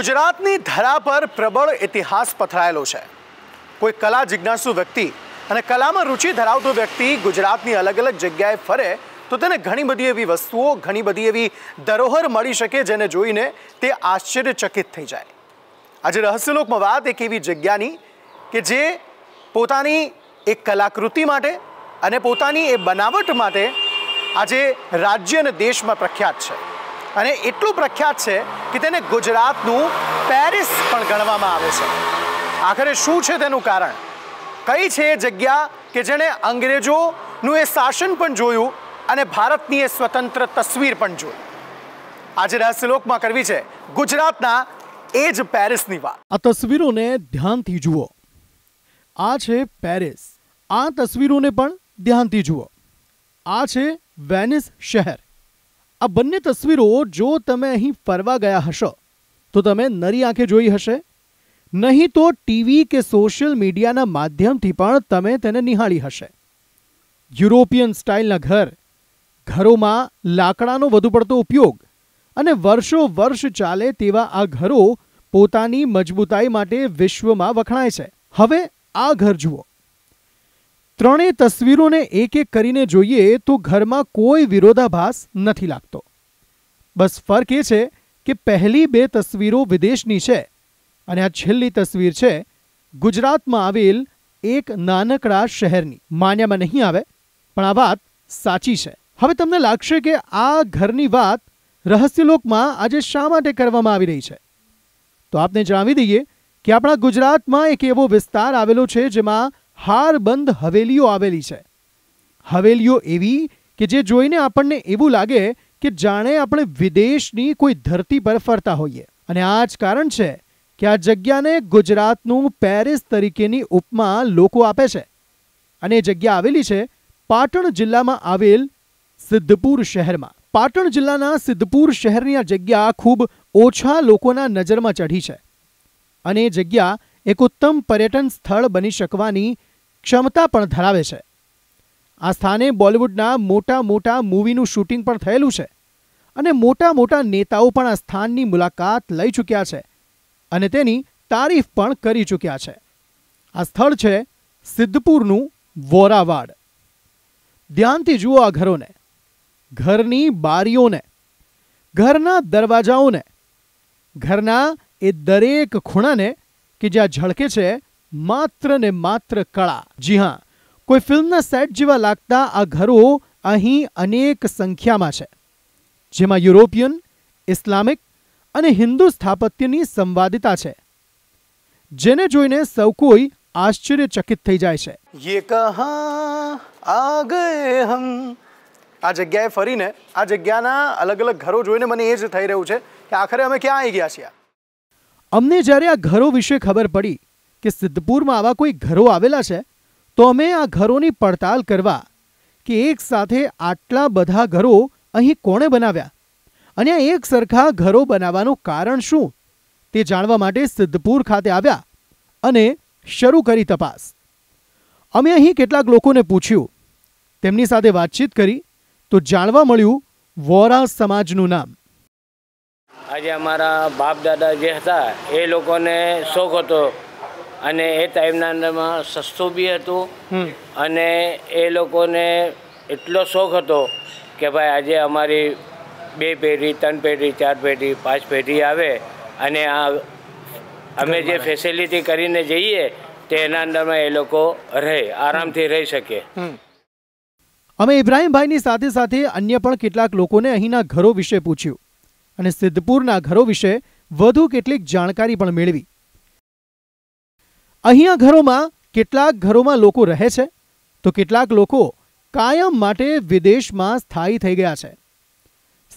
ગુજરાતની ધરા પર પ્રબળ ઇતિહાસ પથરાયેલો છે. કોઈ કલા જિજ્ઞાસુ વ્યક્તિ અને કલામાં રુચિ ધરાવતો વ્યક્તિ ગુજરાતની અલગ અલગ જગ્યાએ ફરે, તો તેને ઘણી બધી એવી વસ્તુઓ, ઘણી બધી એવી ધરોહર મળી શકે જેને જોઈને તે આશ્ચર્યચકિત થઈ જાય. આજે રહસ્યલોકમાં વાત એક એવી જગ્યાની કે જે પોતાની એક કલાકૃતિ માટે અને પોતાની એ બનાવટ માટે આજે રાજ્ય અને દેશમાં પ્રખ્યાત છે. અને એટલું પ્રખ્યાત છે કે તેને ગુજરાતનું પેરિસ પણ ગણવામાં આવે છે. આખરે શું છે તેનું કારણ? કઈ છે એ જગ્યા કે જેણે અંગ્રેજોનું એ શાસન પણ જોયું અને ભારતની એ સ્વતંત્ર તસવીર પણ જોઈ? આજે રહસ્યલોકમાં કરવી છે ગુજરાતના એ જ પેરિસની વાત. આ તસવીરોને ધ્યાનથી જુઓ. આ છે પેરિસ. આ તસવીરોને પણ ધ્યાનથી જુઓ. આ છે વેનિસ શહેર. આ બંને તસવીરો જો તમે અહીં ફરવા ગયા હશો, તો તમે નરી આંખે જોઈ હશે. નહીં તો ટીવી કે સોશિયલ મીડિયાના માધ્યમથી પણ તમે તેને નિહાળી હશે. યુરોપિયન સ્ટાઇલના ઘર, ઘરોમાં લાકડાનો વધુ પડતો ઉપયોગ અને વર્ષો વર્ષ ચાલે તેવા આ ઘરો પોતાની મજબૂતાઈ માટે વિશ્વમાં વખણાય છે. હવે આ ઘર જુઓ. ત્રણેય તસવીરોને એક એક કરીને જોઈએ તો ઘરમાં કોઈ વિરોધાભાસ નથી લાગતો. બસ ફરક એ છે કે પહેલી બે તસવીરો વિદેશની છે અને આ છેલ્લી તસવીર છે ગુજરાતમાં આવેલ એક નાનકડા શહેરની. માન્યામાં નહીં આવે, પણ આ વાત સાચી છે. હવે તમને લાગશે કે આ ઘરની વાત રહસ્યલોકમાં આજે શા માટે કરવામાં આવી રહી છે? તો આપને જણાવી દઈએ કે આપણા ગુજરાતમાં એક એવો વિસ્તાર આવેલો છે જેમાં હારબંધ હવેલીઓ આવેલી છે. હવેલીઓ એવી કે જે જોઈને આપણને એવું લાગે કે જાણે આપણે વિદેશની કોઈ ધરતી પર ફરતા હોઈએ. અને આ જ કારણ છે કે આ જગ્યાને ગુજરાતનું પેરિસ તરીકેની ઉપમા લોકો આપે છે. અને એ જગ્યા આવેલી છે પાટણ જિલ્લામાં આવેલ સિદ્ધપુર શહેરમાં. પાટણ જિલ્લાના સિદ્ધપુર શહેરની આ જગ્યા ખૂબ ઓછા લોકોના નજરમાં ચઢી છે. અને એ જગ્યા એક ઉત્તમ પર્યટન સ્થળ બની શકવાની ક્ષમતા પણ ધરાવે છે. આ સ્થાને બોલિવૂડના મોટા મોટા મૂવીનું શૂટિંગ પણ થયેલું છે અને મોટા મોટા નેતાઓ પણ આ સ્થાનની મુલાકાત લઈ ચૂક્યા છે અને તેની તારીફ પણ કરી ચૂક્યા છે. આ સ્થળ છે સિદ્ધપુરનું વોરાવાડ. ધ્યાનથી જુઓ આ ઘરોને. ઘરની બારીઓને. ઘરના દરવાજાઓને. ઘરના એ દરેક ખૂણાને કે જ્યાં ઝળકે છે માત્ર ને માત્ર કળા. જી હા કોઈ ફિલ્મના સેટ જેવા લાગતા આ ઘરો અહીં અનેક સંખ્યામાં છે. જેમાં યુરોપિયન ઇસ્લામિક અને હિન્દુ સ્થાપત્યની સંવાદિતા છે જેને જોઈને સૌ કોઈ આશ્ચર્યચકિત થઈ જાય છે. યે કહા આ ગયે હમ? આ જગ્યાએ ફરીને આ જગ્યાના અલગ અલગ ઘરો જોઈને મને એ જ થઈ રહ્યું છે કે આખરે અમે ક્યાં આવી ગયા છીએ? અમને જ્યારે આ ઘરો વિશે ખબર પડી કે સિદ્ધપુરમાં આવા કોઈ ઘરો આવેલા છે, તો અમે આ ઘરોની પડતાલ કરવા કે એક સાથે આટલા બધા ઘરો અહીં કોણે બનાવ્યા? અને આ એક સરખા ઘરો બનાવવાનું કારણ શું? તે જાણવા માટે સિદ્ધપુર ખાતે આવ્યા અને શરૂ કરી તપાસ. અમે અહીં કેટલાક લોકોને પૂછ્યું. તેમની સાથે વાતચીત કરી તો જાણવા મળ્યું વોરા સમાજનું નામ. આજે અમારા બાપ દાદા જે હતા, એ લોકોને શોખ હતો અને એ ટાઈમના અંદરમાં સસ્તું બી હતું. અને એ લોકોને એટલો શોખ હતો કે ભાઈ આજે અમારી બે પેઢી ત્રણ પેઢી ચાર પેઢી પાંચ પેઢી આવે અને આ અમે જે ફેસિલિટી કરીને જઈએ તે એના અંદરમાં એ લોકો રહે આરામથી રહી શકે. અમે ઇબ્રાહીમભાઈની સાથે સાથે અન્ય પણ કેટલાક લોકોને અહીંના ઘરો વિશે પૂછ્યું. અને સિદ્ધપુરના ઘરો વિશે વધુ કેટલીક જાણકારી પણ મેળવી. અહીંયા ઘરોમાં કેટલાક ઘરોમાં લોકો રહે છે, તો કેટલાક લોકો કાયમ માટે વિદેશમાં સ્થાયી થઈ ગયા છે.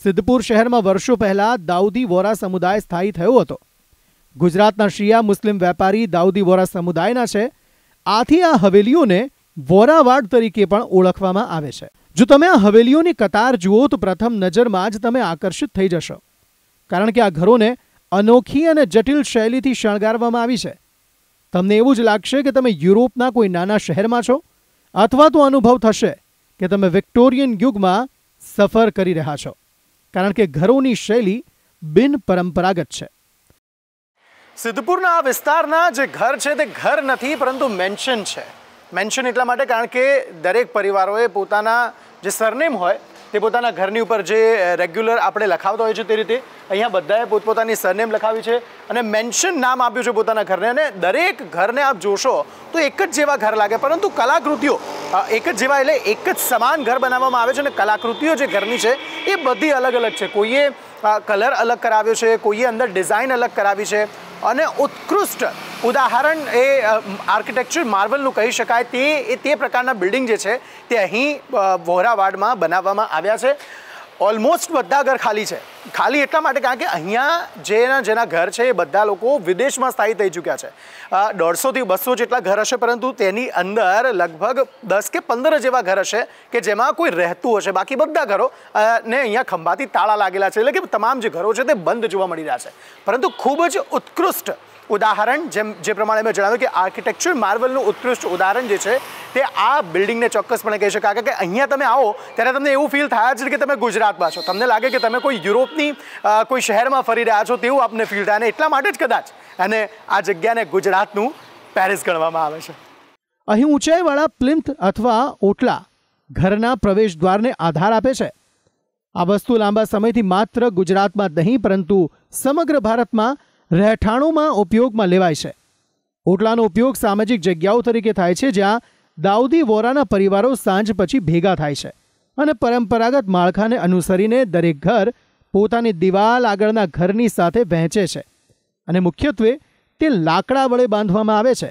સિદ્ધપુર શહેરમાં વર્ષો પહેલાં દાઉદી વોરા સમુદાય સ્થાયી થયો હતો. ગુજરાતના શિયા મુસ્લિમ વેપારી દાઉદી વોરા સમુદાયના છે. આથી આ હવેલીઓને વોરાવાડ તરીકે પણ ઓળખવામાં આવે છે. જો તમે આ હવેલીઓની કતાર જુઓ, તો પ્રથમ નજરમાં જ તમે આકર્ષિત થઈ જશો. કારણ કે આ ઘરોને અનોખી અને જટિલ શૈલીથી શણગારવામાં આવી છે. તમને એવું જ લાગશે કે તમે યુરોપના કોઈ નાના શહેરમાં છો અથવા તો અનુભવ થશે કે તમે વિક્ટોરિયન યુગમાં સફર કરી રહ્યા છો. કારણ કે ઘરોની શૈલી બિન પરંપરાગત છે. સિદ્ધપુરના આ વિસ્તારના જે ઘર છે તે ઘર નથી, પરંતુ મેન્શન છે. મેન્શન એટલા માટે કારણ કે દરેક પરિવારોએ પોતાના જે સરનેમ હોય તે પોતાના ઘરની ઉપર જે રેગ્યુલર આપણે લખાવતા હોય છે તે રીતે, અહીંયા બધાએ પોતપોતાની સરનેમ લખાવી છે અને મેન્શન નામ આપ્યું છે પોતાના ઘરને અને દરેક ઘરને આપ જોશો તો એક જ જેવા ઘર લાગે. પરંતુ કલાકૃતિઓ એક જ જેવા એટલે એક જ સમાન ઘર બનાવવામાં આવે છે અને કલાકૃતિઓ જે ઘરની છે એ બધી અલગ અલગ છે. કોઈએ કલર અલગ કરાવ્યો છે, કોઈએ અંદર ડિઝાઇન અલગ કરાવી છે અને ઉત્કૃષ્ટ ઉદાહરણ એ આર્કિટેક્ચર માર્વલનું કહી શકાય. તે, એ, તે પ્રકારના બિલ્ડિંગ જે છે, તે અહીં વોહરાવાડમાં બનાવવામાં આવ્યા છે. ઓલમોસ્ટ બધા ઘર ખાલી છે. ખાલી એટલા માટે કારણ કે અહીંયા જેના જેના ઘર છે એ બધા લોકો વિદેશમાં સ્થાયી થઈ ચૂક્યા છે. દોઢસોથી બસો જેટલા ઘર હશે, પરંતુ તેની અંદર લગભગ દસ કે પંદર જેવા ઘર હશે કે જેમાં કોઈ રહેતું હશે. બાકી બધા ઘરો ને અહીંયા ખંભાથી તાળા લાગેલા છે. એટલે કે તમામ જે ઘરો છે તે બંધ જોવા મળી રહ્યા છે. પરંતુ ખૂબ જ ઉત્કૃષ્ટ ઉદાહરણ જેમ, જે પ્રમાણે મેં જણાવ્યું કે આર્કિટેક્ચર માર્વલનું ઉત્કૃષ્ટ ઉદાહરણ જે છે તે આ બિલ્ડિંગને ચોક્કસપણે કહી શકાય. કે અહીંયા તમે આવો, ત્યારે તમને એવું ફીલ થાય છે કે તમે ગુજરાતમાં છો. તમને લાગે કે તમે કોઈ યુરોપની અ, કોઈ શહેરમાં ફરી રહ્યા છો તેવું આપને ફીલ થાય. અને એટલા માટે જ કદાચ અને આ જગ્યાને ગુજરાતનું પેરિસ ગણવામાં આવે છે. અહીં ઊંચાઈવાળા પ્લિન્થ અથવા ઓટલા ઘરના પ્રવેશ દ્વારને આધાર આપે છે. આ વસ્તુ લાંબા સમયથી માત્ર ગુજરાતમાં નહીં પરંતુ સમગ્ર ભારતમાં રહેઠાણોમાં ઉપયોગમાં લેવાય છે. ઓટલાનો ઉપયોગ સામાજિક જગ્યાઓ તરીકે થાય છે જ્યાં દાઉદી વોરાના પરિવારો સાંજ પછી ભેગા થાય છે. અને પરંપરાગત માળખાને અનુસરીને દરેક ઘર પોતાની દિવાલ આગળના ઘરની સાથે વહેંચે છે અને મુખ્યત્વે તે લાકડા વડે બાંધવામાં આવે છે.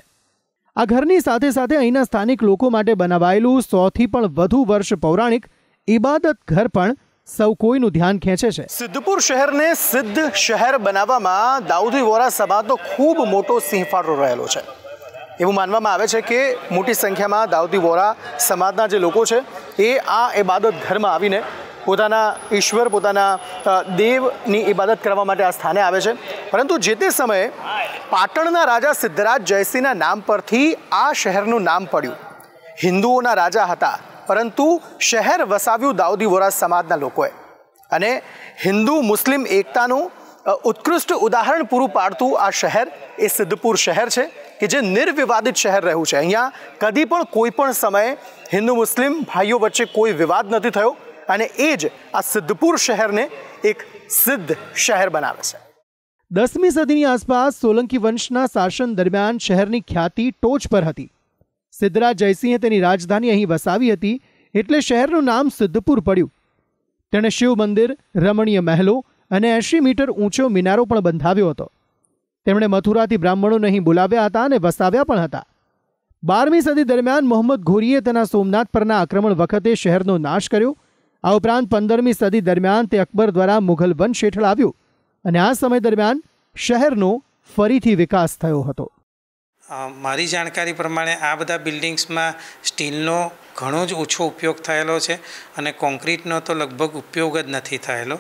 આ ઘરની સાથે સાથે અહીંના સ્થાનિક લોકો માટે બનાવાયેલું સોથી પણ વધુ વર્ષ પૌરાણિક ઇબાદત ઘર પણ સૌ કોઈનું ધ્યાન ખેંચે છે. સિદ્ધપુર શહેરને સિદ્ધ શહેર બનાવવામાં દાઉદી વોરા સમાજનો ખૂબ મોટો સિંહફાળો રહેલો છે. એવું માનવામાં આવે છે કે મોટી સંખ્યામાં દાઉદી વોરા સમાજના જે લોકો છે, એ આ ઇબાદત ઘરમાં આવીને પોતાના ઈશ્વર, પોતાના દેવની ઇબાદત કરવા માટે આ સ્થાને આવે છે. પરંતુ જે તે સમયે પાટણના રાજા સિદ્ધરાજ જયસિંહના નામ પરથી આ શહેરનું નામ પડ્યું. હિન્દુઓના રાજા હતા, પરંતુ શહેર વસાવ્યું દાઉદી વોરા સમાજના લોકોએ. અને હિન્દુ, મુસ્લિમ એકતાનું ઉત્કૃષ્ટ ઉદાહરણ પૂરું પાડતું આ શહેર એ સિદ્ધપુર શહેર છે, કે જે નિર્વિવાદિત શહેર રહ્યું છે. અહીંયા કદી પણ કોઈ પણ સમયે હિન્દુ, મુસ્લિમ ભાઈઓ વચ્ચે કોઈ વિવાદ નથી થયો. અને એ જ આ સિદ્ધપુર શહેરને એક સિદ્ધ શહેર બનાવે છે. દસમી સદીની આસપાસ સોલંકી વંશના શાસન દરમિયાન શહેરની ખ્યાતિ ટોચ પર હતી. સિદ્ધરાજ જયસિંહે તેની રાજધાની અહીં વસાવી હતી એટલે શહેરનું નામ સિદ્ધપુર પડ્યું. તેણે શિવ મંદિર, રમણીય મહેલો અને એંશી મીટર ઊંચો મિનારો પણ બંધાવ્યો હતો. તેમણે મથુરાથી બ્રાહ્મણોને અહીં બોલાવ્યા હતા અને વસાવ્યા પણ હતા. બારમી સદી દરમિયાન મોહમ્મદ ઘોરીએ તેના સોમનાથ પરના આક્રમણ વખતે શહેરનો નાશ કર્યો આ ઉપરાંત પંદરમી સદી દરમિયાન તે અકબર દ્વારા મુઘલ વંશ હેઠળ આવ્યું અને આ સમય દરમિયાન શહેરનો ફરીથી વિકાસ થયો હતો. મારી જાણકારી પ્રમાણે આ બધા બિલ્ડિંગ્સમાં સ્ટીલનો ઘણો જ ઓછો ઉપયોગ થયેલો છે અને કોન્ક્રીટનો તો લગભગ ઉપયોગ જ નથી થયેલો.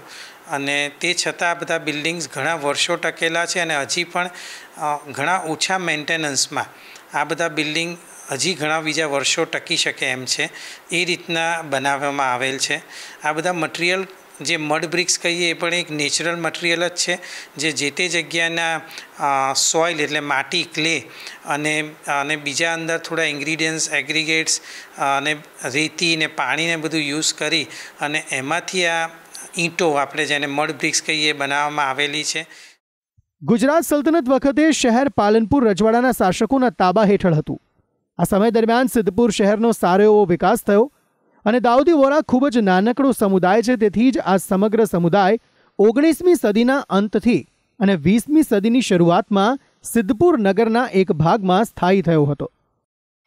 અને તે છતાં આ બધા બિલ્ડિંગ્સ ઘણા વર્ષો ટકેલા છે અને હજી પણ ઘણા ઓછા મેન્ટેનન્સમાં આ બધા બિલ્ડિંગ હજી ઘણા બીજા વર્ષો ટકી શકે એમ છે. એ રીતના બનાવવામાં આવેલ છે. આ બધા મટીરિયલ, જે મડ બ્રિક્સ કહીએ, એ પણ એક નેચરલ મટીરિયલ જ છે, જે જે તે જગ્યાના સોઇલ એટલે માટી, ક્લે અને અને બીજા અંદર થોડા ઇન્ગ્રીડિયન્ટ્સ, એગ્રીગેટ્સ અને રેતી ને પાણીને બધું યુઝ કરી અને એમાંથી આ ઈંટો આપણે જેને મડ બ્રિક્સ કહીએ બનાવવામાં આવેલી છે. ગુજરાત સલ્તનત વખતે શહેર પાલનપુર રજવાડાના શાસકોના તાબા હેઠળ હતું. આ સમય દરમિયાન સિદ્ધપુર શહેરનો સારો એવો વિકાસ થયો અને દાઉદી વોરા ખૂબ જ નાનકડો સમુદાય છે, તેથી જ આ સમગ્ર સમુદાય ઓગણીસમી સદીના અંતથી અને વીસમી સદીની શરૂઆતમાં સિદ્ધપુર નગરના એક ભાગમાં સ્થાયી થયો હતો.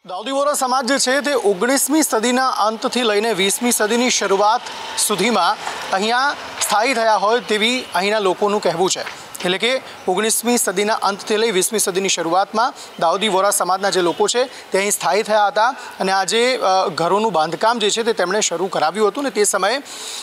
દાઉદી વોરા સમાજ જે છે, તે ઓગણીસમી સદીના અંતથી લઈને વીસમી સદીની શરૂઆત સુધીમાં અહીંયા સ્થાયી થયા હોય તેવી અહીંના લોકોનું કહેવું છે. એટલે કે ઓગણીસમી સદીના અંતથી લઈ વીસમી સદીની શરૂઆતમાં દાઉદી વોરા સમાજના જે લોકો છે તે અહીં સ્થાયી થયા હતા અને આ જે ઘરોનું બાંધકામ જે છે તે તેમણે શરૂ કરાવ્યું હતું ને તે સમયે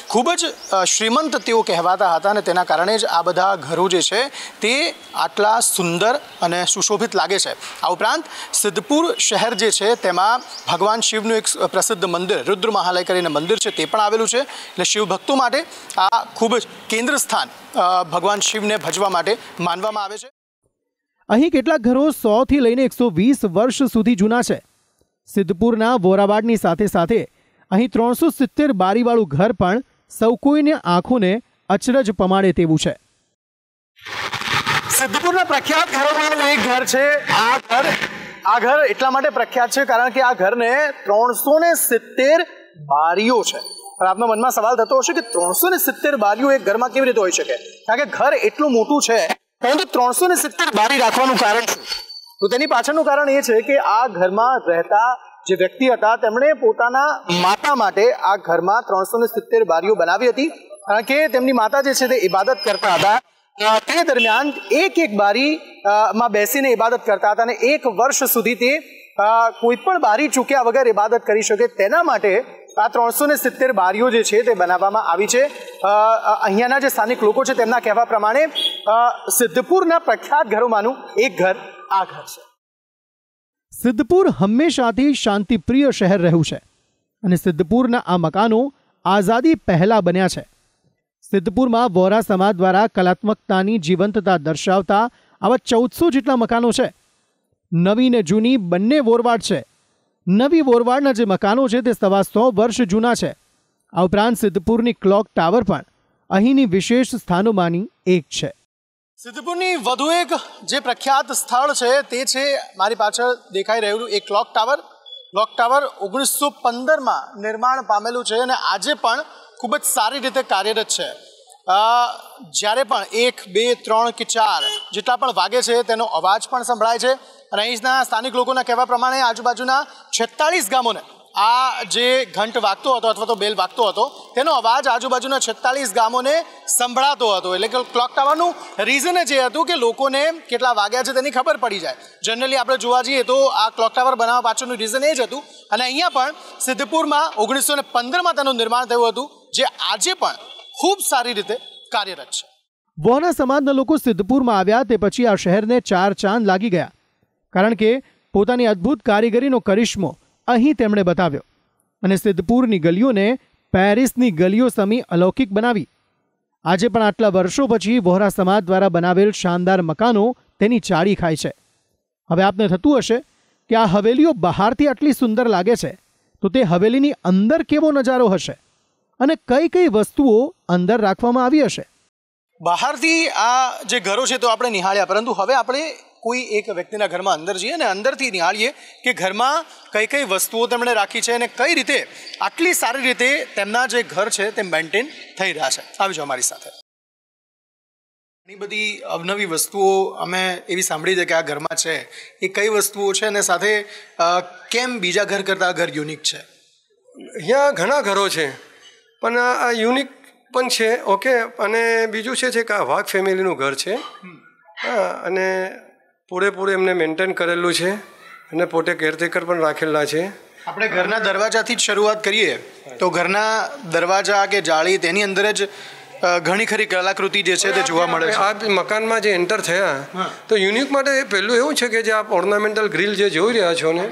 ખૂબ જ શ્રીમંત તેઓ કહેવાતા હતા અને તેના કારણે જ આ બધા ઘરો જે છે તે આટલા સુંદર અને સુશોભિત લાગે છે. આ ઉપરાંત સિદ્ધપુર શહેર જે છે તેમાં ભગવાન શિવનું એક પ્રસિદ્ધ મંદિર, રુદ્ર મહાલય કરીને મંદિર છે તે પણ આવેલું છે. એટલે શિવ ભક્તો માટે આ ખૂબ જ કેન્દ્ર સ્થાન ભગવાન શિવને ભજવા માટે માનવામાં આવે છે. અહીં કેટલાક ઘરો સોથી લઈને એકસો વીસ વર્ષ સુધી જૂના છે. સિદ્ધપુરના વોરાવાડની સાથે સાથે અહીં ત્રણસો સિત્તેર બારીવાળું ઘર પણ સૌ કોઈને આંખોને અચરજ પમાડે તેવું છે. સિદ્ધપુરના પ્રખ્યાત ઘરોમાંનું એક ઘર છે આ ઘર. આ ઘર એટલા માટે પ્રખ્યાત છે કારણ કે આ ઘરને ત્રણસો ને સિત્તેર બારીઓ છે. પણ આપના મનમાં સવાલ થતો હશે કે ત્રણસો ને સિત્તેર બારીઓ એક ઘરમાં કેવી રીતે હોઈ શકે? કારણ કે ઘર એટલું મોટું છે, પરંતુ ત્રણસો ને સિત્તેર બારી રાખવાનું કારણ શું? તો તેની પાછળનું કારણ એ છે કે આ ઘરમાં રહેતા જે વ્યક્તિ હતા, તેમણે પોતાના માતા માટે આ ઘરમાં ત્રણસો ને સિત્તેર બારીઓ બનાવી હતી. કારણ કે તેમની માતા જે છે તે ઇબાદત કરતા હતા. તે દરમિયાન એક એક બારી માં બેસીને ઇબાદત કરતા હતા અને એક વર્ષ સુધી તે કોઈ પણ બારી ચૂક્યા વગર ઇબાદત કરી શકે તેના માટે આ ત્રણસો ને સિત્તેર બારીઓ જે છે તે બનાવવામાં આવી છે. અહીંયાના જે સ્થાનિક લોકો છે તેમના કહેવા પ્રમાણે સિદ્ધપુરના પ્રખ્યાત ઘરોમાંનું એક ઘર આ ઘર છે. સિદ્ધપુર હંમેશાથી શાંતિપ્રિય શહેર રહ્યું છે અને સિદ્ધપુરના આ મકાનો આઝાદી પહેલા બન્યા છે. સિદ્ધપુરમાં વોરા સમાજ દ્વારા કલાત્મકતાની જીવંતતા દર્શાવતા આવા ચૌદસો જેટલા મકાનો છે. નવી ને જૂની બંને વોરવાડ છે. નવી વોરવાડના જે મકાનો છે તે સવા સો વર્ષ જૂના છે. આ ઉપરાંત સિદ્ધપુરની ક્લોક ટાવર પણ અહીંની વિશેષ સ્થાનોમાંની એક છે. સિદ્ધપુરની વધુ એક જે પ્રખ્યાત સ્થળ છે તે છે મારી પાછળ દેખાઈ રહેલું એ ક્લોક ટાવર. ક્લોક ટાવર ઓગણીસો પંદરમાં નિર્માણ પામેલું છે અને આજે પણ ખૂબ જ સારી રીતે કાર્યરત છે. જ્યારે પણ એક, બે, ત્રણ કે ચાર જેટલા પણ વાગે છે તેનો અવાજ પણ સંભળાય છે. અને અહીંના સ્થાનિક લોકોના કહેવા પ્રમાણે આજુબાજુના છેતાળીસ ગામોને આ જે ઘંટ વાગતો હતો અથવા તો બેલ વાગતો હતો, તેનો અવાજ આજુબાજુના છેતાળીસ ગામોને સંભળાતો હતો. એટલે કે ક્લોક ટાવરનું રીઝન જ એ હતું કે લોકોને કેટલા વાગ્યા છે તેની ખબર પડી જાય. જનરલી આપણે જોવા જઈએ તો આ ક્લોક ટાવર બનાવવા પાછળનું રીઝન એ જ હતું. અને અહીંયા પણ સિદ્ધપુરમાં ઓગણીસો ને પંદરમાં તેનું નિર્માણ થયું હતું. જે આજે પણ ખૂબ સારી રીતે કાર્યરત છે. વોહના સમાજના લોકો સિદ્ધપુરમાં આવ્યા તે પછી આ શહેરને ચાર ચાંદ લાગી ગયા. કારણ કે પોતાની અદ્ભુત કારીગરીનો કરિશ્મો અહીં તેમણે બતાવ્યો અને સિદ્ધપુરની ગલીઓને પેરિસની ગલીઓ સમી અલૌકિક બનાવી. આજે પણ આટલા વર્ષો પછી વોહરા સમાજ દ્વારા બનાવેલ શાનદાર મકાનો તેની ચાળી ખાય છે. હવે આપને થતું હશે કે આ હવેલીઓ બહારથી આટલી સુંદર લાગે છે, તો તે હવેલીની અંદર કેવો નજારો હશે? અને કઈ કઈ વસ્તુઓ અંદર રાખવામાં આવી હશે. બહારથી આ જે ઘરો છે તો આપણે નિહાળ્યા પરંતુ હવે આપણે કોઈ એક વ્યક્તિના ઘરમાં અંદર જઈએ અને અંદરથી નિહાળીએ કે ઘરમાં કઈ કઈ વસ્તુઓ તેમણે રાખી છે અને કઈ રીતે આટલી સારી રીતે તેમના જે ઘર છે તે મેન્ટેન થઈ રહ્યા છે. આવી જાઓ અમારી સાથે. ઘણી બધી અવનવી વસ્તુઓ અમે એવી સાંભળી છે કે આ ઘરમાં છે. એ કઈ વસ્તુઓ છે અને સાથે કેમ બીજા ઘર કરતાં આ ઘર યુનિક છે? અહીંયા ઘણા ઘરો છે. પણ આ યુનિક પણ છે ઓકે અને બીજું છે છે કે આ વાઘ ફેમિલીનું ઘર છે. હા અને પૂરેપૂરું એમને મેન્ટેન કરેલું છે અને પોતે કેરટેકર પણ રાખેલા છે. આપણે ઘરના દરવાજાથી જ શરૂઆત કરીએ તો ઘરના દરવાજા કે જાળી તેની અંદર જ ઘણી ખરી કલાકૃતિ જે છે તે જોવા મળે છે. આ મકાનમાં જે એન્ટર થયા તો યુનિક માટે પહેલું એવું છે કે જે આપ ઓર્નામેન્ટલ ગ્રીલ જે જોઈ રહ્યા છો ને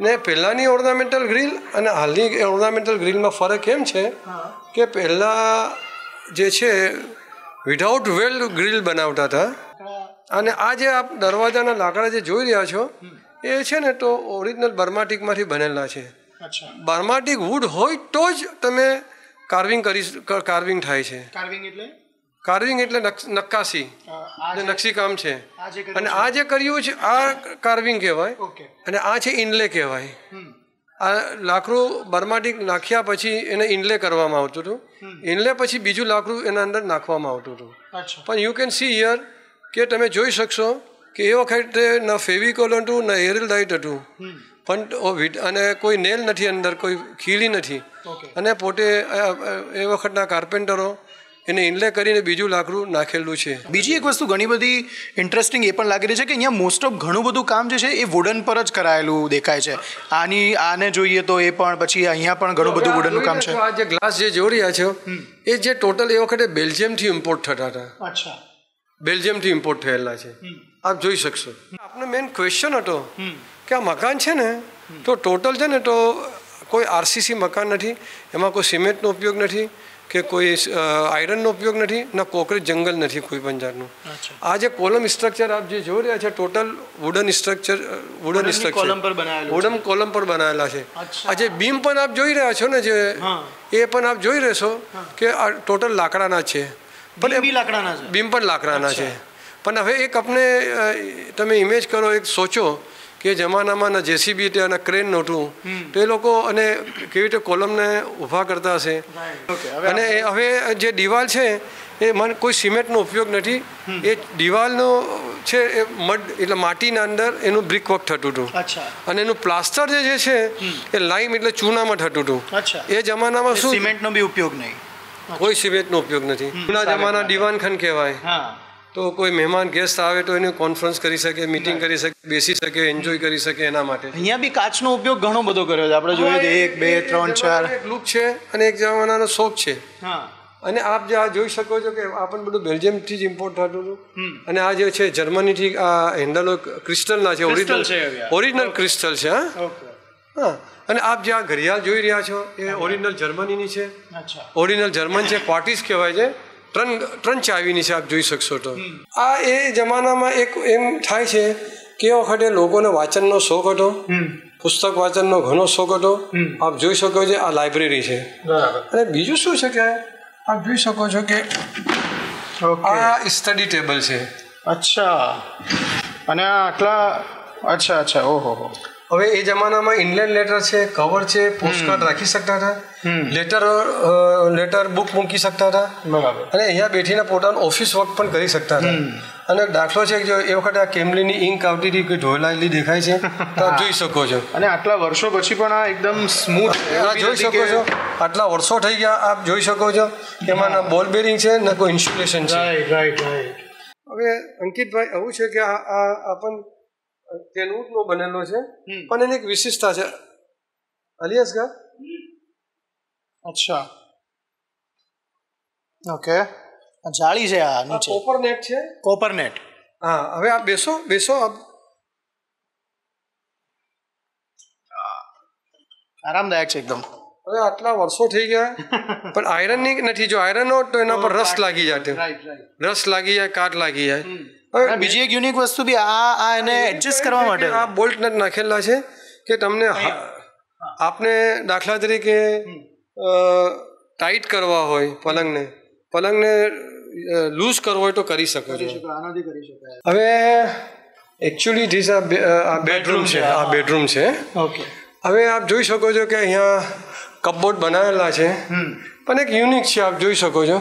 ને પહેલાંની ઓર્નામેન્ટલ ગ્રીલ અને હાલની ઓર્નામેન્ટલ ગ્રીલમાં ફરક એમ છે કે પહેલાં જે છે વિધાઉટ વેલ ગ્રીલ બનાવતા હતા. અને આ જે આપ દરવાજાના લાકડા જે જોઈ રહ્યા છો એ છે ને તો ઓરિજિનલ બર્માટિકમાંથી બનેલા છે. બર્માટિક વુડ હોય તો જ તમે કાર્વિંગ કરી કાર્વિંગ થાય છે. કાર્વિંગ એટલે? કાર્વિંગ એટલે નક- નક્કાશી. નકશી કામ છે. અને આ જે કર્યું છે આ કાર્વિંગ કહેવાય. અને આ છે ઇનલે કહેવાય. આ લાકડું બર્માટિક નાખ્યા પછી એને ઇનલે કરવામાં આવતું હતું. ઇનલે પછી બીજું લાકડું એના અંદર નાખવામાં આવતું હતું. પણ યુ કેન સી હિયર કે તમે જોઈ શકશો કે એ વખતે ન ફેવિકોલ હતું ન એરિલ લાઇટ હતું પણ અને કોઈ નેલ નથી અંદર કોઈ ખીલી નથી. અને પોતે એ વખતના કાર્પેન્ટરો એને ઇનલે કરીને બીજું લાકડું નાખેલું છે. બીજી એક વસ્તુ ઘણી બધી ઇન્ટરેસ્ટિંગ એ પણ લાગી રહી છે કે અહીંયા મોસ્ટ ઓફ ઘણું બધું કામ જે છે એ વુડન પર જ કરાયેલું દેખાય છે. આની આને જોઈએ તો એ પણ પછી અહીંયા પણ ઘણું બધું વુડનનું કામ છે. આ જે ગ્લાસ જે રહ્યા છો એ જે ટોટલ એ વખતે બેલ્જિયમથી ઇમ્પોર્ટ થતા હતા. અચ્છા. બેલ્જિયમથી ઇમ્પોર્ટ થયેલા છે. આપ જોઈ શકશો. આપનો મેઇન ક્વેશ્ચન હતો કે આ મકાન છે ને તો ટોટલ છે ને તો કોઈ આરસીસી મકાન નથી એમાં કોઈ સિમેન્ટનો ઉપયોગ નથી કે કોઈ આયરનનો ઉપયોગ નથી ના કોકરેજ જંગલ નથી કોઈ પણ જાતનું. આ જે કોલમ સ્ટ્રક્ચર આપ જે જોઈ રહ્યા છે total wooden structure wooden structure wooden column પર બનાવેલા છે. આ જે બીમ પણ આપ જોઈ રહ્યા છો ને જે એ પણ આપ જોઈ રહેશો કે આ ટોટલ લાકડાના છે. પણ લાકડાના છે. બીમ પણ લાકડાના છે. પણ હવે એક આપણે તમે ઇમેજ કરો એક સોચો કે જમાનામાં ના જેસીબી તે અને ક્રેન નહોતું. તો એ લોકો અને કેવી રીતે કોલમને ઊભા કરતા હશે? અને હવે જે દિવાલ છે એ મને કોઈ સિમેન્ટનો ઉપયોગ નથી. એ દિવાલનો છે એ મડ એટલે માટીના અંદર એનું બ્રિક વર્ક થતું હતું. અને એનું પ્લાસ્ટર જે છે એ લાઈમ એટલે ચૂનામાં થતું હતું. એ જમાનામાં શું? સિમેન્ટનો બી ઉપયોગ નહીં. કોઈ સિમેન્ટનો ઉપયોગ નથી. જૂના જમાના દિવાનખાન કહેવાય. હા. તો કોઈ મહેમાન ગેસ્ટ આવે તો એની કોન્ફરન્સ કરી શકે મીટિંગ કરી શકે બેસી શકે એન્જોય કરી શકે એના માટે. અહીંયા બી કાચનો ઉપયોગ ઘણો બધો કર્યો છે. આપણે જોઈએ છીએ એક બે ત્રણ ચાર. એક લુક છે અને એક જમાનાનો શોખ છે. હા. અને આપ જે આ જોઈ શકો છો કે આપણને બધું બેલ્જિયમથી જ ઇમ્પોર્ટ થતું હતું. અને આ જે છે જર્મનીથી આ હેન્ડલો ક્રિસ્ટલના છે ઓરિજિનલ છે ઓરિજિનલ ક્રિસ્ટલ છે હા? હા. અને આપ જે આ ઘડિયાળ જોઈ રહ્યા છો એ ઓરિજિનલ જર્મનીની છે. ઓરિજિનલ જર્મન છે ક્વાર્ટીસ કહેવાય છે. ત્રણ ત્રણ ચાવીની છે આપ જોઈ શકશો તો. આ એ જમાનામાં એક એમ થાય છે કે વખતે લોકોને વાંચનનો શોખ હતો પુસ્તક વાંચનનો ઘણો શોખ હતો. આપ જોઈ શકો છો આ લાઇબ્રેરી છે. અને બીજું શું છે કે આપ જોઈ શકો છો કે આ સ્ટડી ટેબલ છે. અચ્છા. અને આ આટલા અચ્છા અચ્છા. ઓહો હવે એ જમાનામાં ઇનલેન્ડ લેટર છે કવર છે પોસ્ટકાર્ડ રાખી શકતા હતા. લેટર લેટર બુક મૂકી શકતા હતા. બરાબર. અને અહીંયા બેઠીને પોતાનું ઓફિસ વર્ક પણ કરી શકતા હતા. અને દાખલો છે કે જો એ વખતે આ કેમલીની ઇંક આવતી હતી કે ઢોલાયેલી દેખાય છે તો આપ જોઈ શકો છો. અને આટલા વર્ષો પછી પણ આ એકદમ સ્મૂથ જોઈ શકો છો. આટલા વર્ષો થઈ ગયા આપ જોઈ શકો છો કે એમાં ના બોલ બેરિંગ છે ને કોઈ ઇન્સ્યુલેશન છે. રાઈટ રાઈટ રાઈટ હવે અંકિતભાઈ એવું છે કે આ આ આ પણ નો બનેલો છે. પણ એની એક વિશેષતા છે. અલિયાસ ગા અચ્છા. ઓકે. આ જાળી છે આ નીચે. કોપર નેટ છે. કોપર નેટ હા હવે આપ બેસો બેસો આપ. આરામદાયક છે એકદમ. હવે આટલા વર્ષો થઈ ગયા. પણ આયરનની નથી જો આયરન હોત તો એના પર રસ લાગી જાય રસ લાગી જાય કાટ લાગી જાય. અને હવે બીજી એક યુનિક વસ્તુ બી આ આ એને એડજસ્ટ કરવા માટે. આ બોલ્ટ નટ નાખેલા છે કે તમને હા- આપને દાખલા તરીકે ટાઈટ કરવા હોય પલંગને પલંગને લૂઝ કરવો હોય તો કરી શકો છો. આનાથી કરી શકાય. હવે એકચ્યુઅલી ધીસ આ બેડરૂમ છે આ બેડરૂમ છે. ઓકે હવે આપ જોઈ શકો છો કે અહીંયા કપબોર્ડ બનાવેલા છે. પણ એક યુનિક છે આપ જોઈ શકો છો.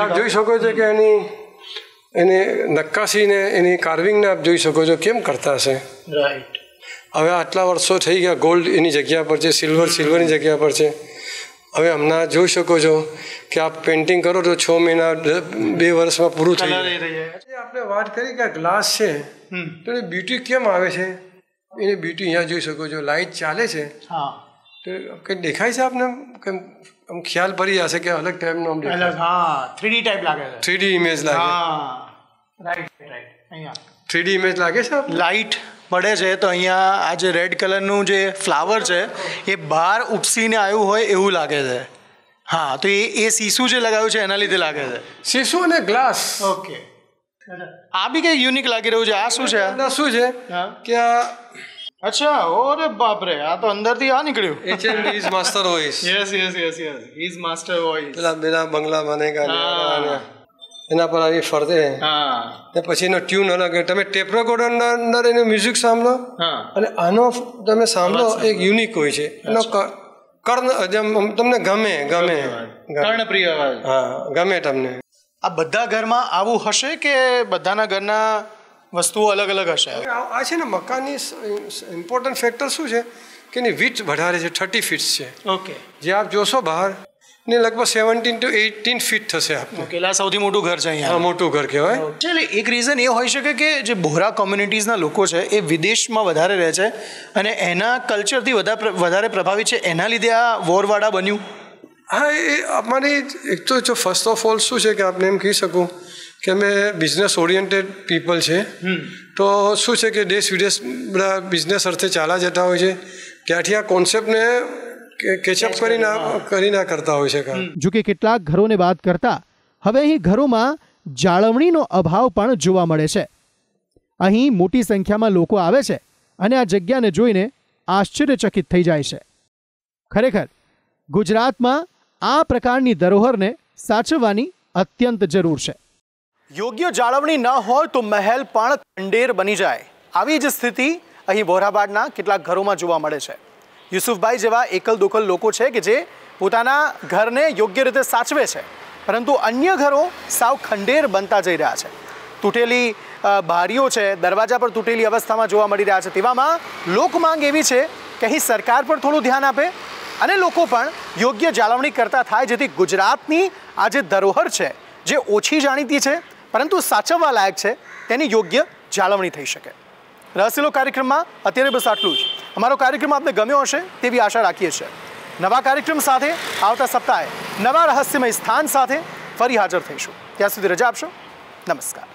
આપ જોઈ શકો છો કે એની એની નક્કાશીને એની કાર્વિંગને આપ જોઈ શકો છો કેમ કરતા હશે? રાઈટ હવે આટલા વર્ષો થઈ ગયા ગોલ્ડ એની જગ્યા પર છે સિલ્વર સિલ્વરની જગ્યા પર છે. હવે હમણાં જોઈ શકો છો કે આપ પેઇન્ટિંગ કરો તો છ મહિના બે વર્ષમાં પૂરું થઈ આપણે વાત કરી કે ગ્લાસ છે તો એની બ્યુટી કેમ આવે છે? એની બ્યુટી અહીંયા જોઈ શકો છો લાઇટ ચાલે છે. હા. તો કંઈ દેખાય છે આપને કેમ આમ ખ્યાલ પડી જશે કે અલગ ટાઈપનો આમ દેખાય? હા થ્રીડી ટાઈપ લાગે છે. થ્રીડી ઇમેજ લાગે. હા. રાઈટ રાઈટ અહીંયા. થ્રીડી ઇમેજ લાગે છે? લાઇટ પડે છે તો અહીંયા આ જે રેડ કલરનું જે ફ્લાવર છે એ બહાર ઉપસીને આવ્યું હોય એવું લાગે છે. હા તો એ એ સીસું જે લગાવ્યું છે એના લીધે લાગે છે. શીશુ અને ગ્લાસ ઓકે આ બી કંઈક યુનિક લાગી રહ્યું છે. આ શું છે? અંદર શું છે? કે આ અચ્છા ઓરે બાપરે આ તો અંદરથી આ નીકળ્યું. H and is master voice yes yes yes yes is master voice પેલા બેલા બંગલા બનેગા. એના પર આવી ફરતે. હા. ને પછી એનો ટ્યુન અલગ તમે ટેપ રેકોર્ડર અંદર એનું મ્યુઝિક સાંભળો. અને આનો તમે સાંભળો એક યુનિક હોય છે. એનો કર્ણ જેમ તમને ગમે ગમે. કર્ણપ્રિય હા ગમે તમને. આ બધા ઘરમાં આવું હશે કે બધાના ઘરના વસ્તુઓ અલગ અલગ હશે? આ આ છે ને મકાનની ઇમ્પોર્ટન્ટ ફેક્ટર શું છે? કે એની વીટ વધારે છે થર્ટી ફીટ્સ છે. ઓકે જે આપ જોશો બહાર ને લગભગ સેવન્ટીન ટુ એટીન ફીટ થશે આપણું ઓકે સૌથી મોટું ઘર છે અહીંયા. મોટું ઘર કહેવાય. એટલે એક રીઝન એ હોઈ શકે કે જે બોહરા કોમ્યુનિટીઝના લોકો છે એ વિદેશમાં વધારે રહે છે અને એના કલ્ચરથી વધારે વધારે પ્રભાવિત છે. એના લીધે આ વોરવાડા બન્યું. હા એ અમારી એક તો જો ફર્સ્ટ ઓફ ઓલ શું છે કે આપણે એમ કહી શકું કે અમે બિઝનેસ ઓરિએન્ટેડ પીપલ છે. તો શું છે કે દેશ વિદેશ બધા બિઝનેસ અર્થે ચાલા જતા હોય છે. ત્યાંથી આ કોન્સેપ્ટને કેચઅપ કરી ના કરી ના કરતા હોય છે જો કે કેટલાક ઘરોને વાત કરતા હવે અહીં ઘરોમાં જાળવણીનો અભાવ પણ જોવા મળે છે. અહીં મોટી સંખ્યામાં લોકો આવે છે અને આ જગ્યાને જોઈને આશ્ચર્યચકિત થઈ જાય છે. ખરેખર ગુજરાતમાં આ પ્રકારની ધરોહરને સાચવવાની અત્યંત જરૂર છે. યોગ્ય જાળવણી ન હોય તો મહેલ પણ ખંડેર બની જાય. આવી જ સ્થિતિ અહીં વોરાબાડના કેટલાક ઘરોમાં જોવા મળે છે. યુસુફભાઈ જેવા એકલ દોકલ લોકો છે કે જે પોતાના ઘરને યોગ્ય રીતે સાચવે છે. પરંતુ અન્ય ઘરો સાવ ખંડેર બનતા જઈ રહ્યા છે. તૂટેલી બારીઓ છે, દરવાજા પર તૂટેલી અવસ્થામાં જોવા મળી રહ્યા છે. તેવામાં લોકમાંગ એવી છે કે અહીં સરકાર પર થોડું ધ્યાન આપે અને લોકો પણ યોગ્ય જાળવણી કરતા થાય, જેથી ગુજરાતની આ જે ધરોહર છે, જે ઓછી જાણીતી છે, પરંતુ સાચવવા લાયક છે, તેની યોગ્ય જાળવણી થઈ શકે. રહસ્યલો કાર્યક્રમમાં અત્યારે બસ આટલું જ. અમારો કાર્યક્રમ આપને ગમ્યો હશે તેવી આશા રાખીએ છીએ. નવા કાર્યક્રમ સાથે આવતા સપ્તાહે નવા રહસ્યમય સ્થાન સાથે ફરી હાજર થઈશું. ત્યાં સુધી રજા આપશો. નમસ્કાર.